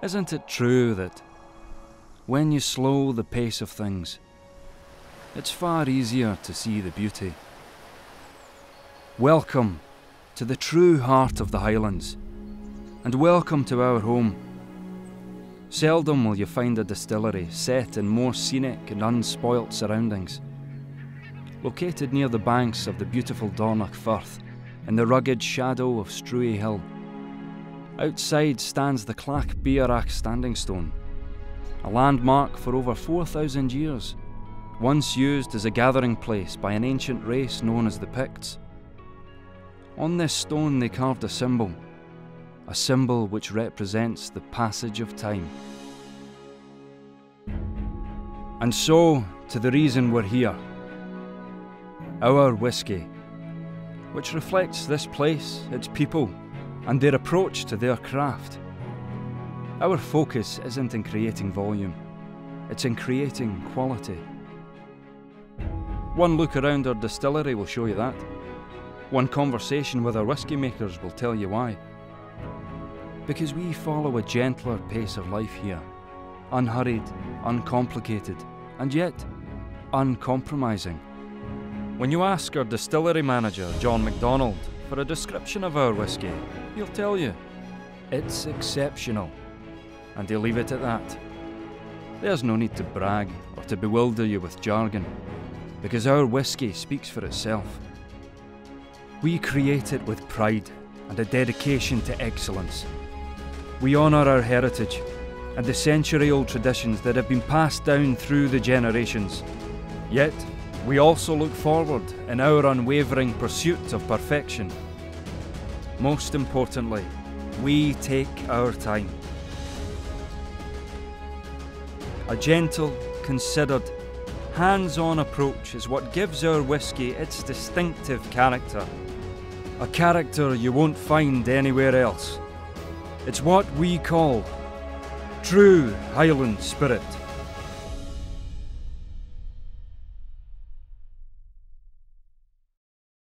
Isn't it true that when you slow the pace of things, it's far easier to see the beauty? Welcome to the true heart of the Highlands, and welcome to our home. Seldom will you find a distillery set in more scenic and unspoilt surroundings. Located near the banks of the beautiful Dornoch Firth, in the rugged shadow of Struie Hill. Outside stands the Clach Biorach Standing Stone, a landmark for over 4,000 years, once used as a gathering place by an ancient race known as the Picts. On this stone they carved a symbol, a symbol which represents the passage of time. And so, to the reason we're here. Our whisky which reflects this place, its people, and their approach to their craft. Our focus isn't in creating volume, it's in creating quality. One look around our distillery will show you that. One conversation with our whisky makers will tell you why. Because we follow a gentler pace of life here, unhurried, uncomplicated, and yet uncompromising. When you ask our distillery manager, John MacDonald, for a description of our whisky, he'll tell you it's exceptional, and he'll leave it at that. There's no need to brag or to bewilder you with jargon, because our whisky speaks for itself. We create it with pride and a dedication to excellence. We honour our heritage and the century old traditions that have been passed down through the generations. Yet, we also look forward in our unwavering pursuit of perfection. Most importantly, we take our time. A gentle, considered, hands on approach is what gives our whisky its distinctive character. A character you won't find anywhere else. It's what we call true Highland spirit.